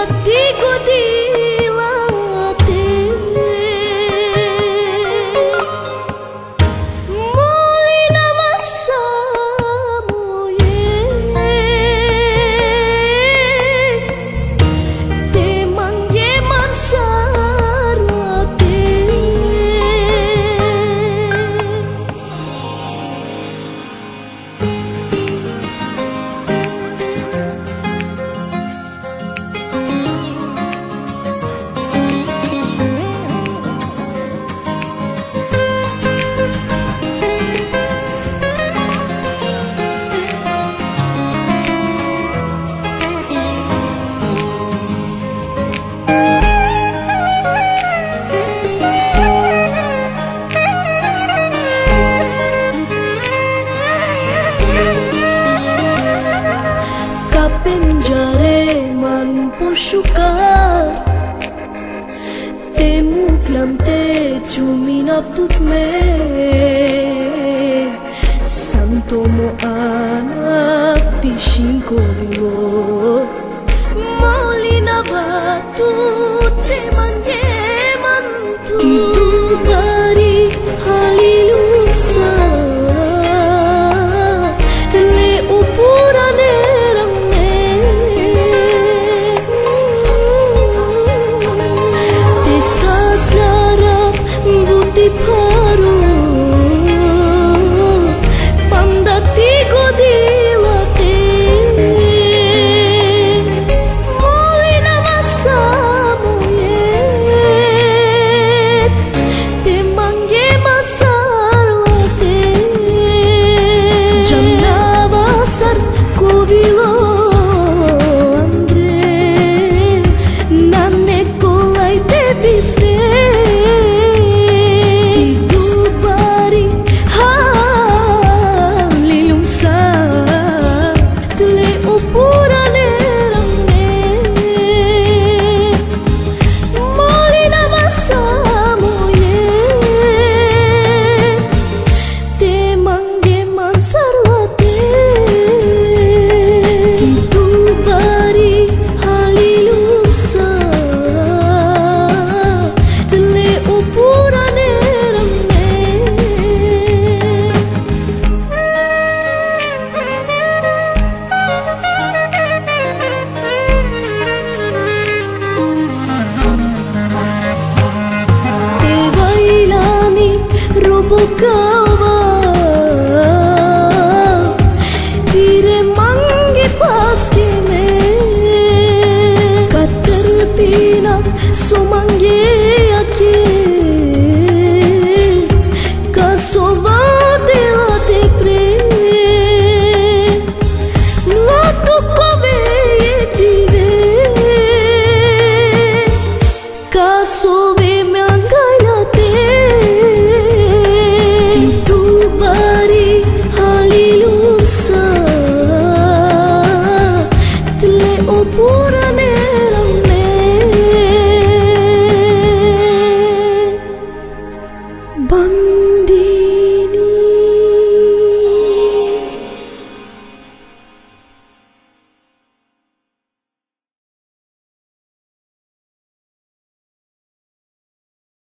সত্যি গতি machucar Temu te chuminap tut me Santo mo anak pishin ko 不够。ou por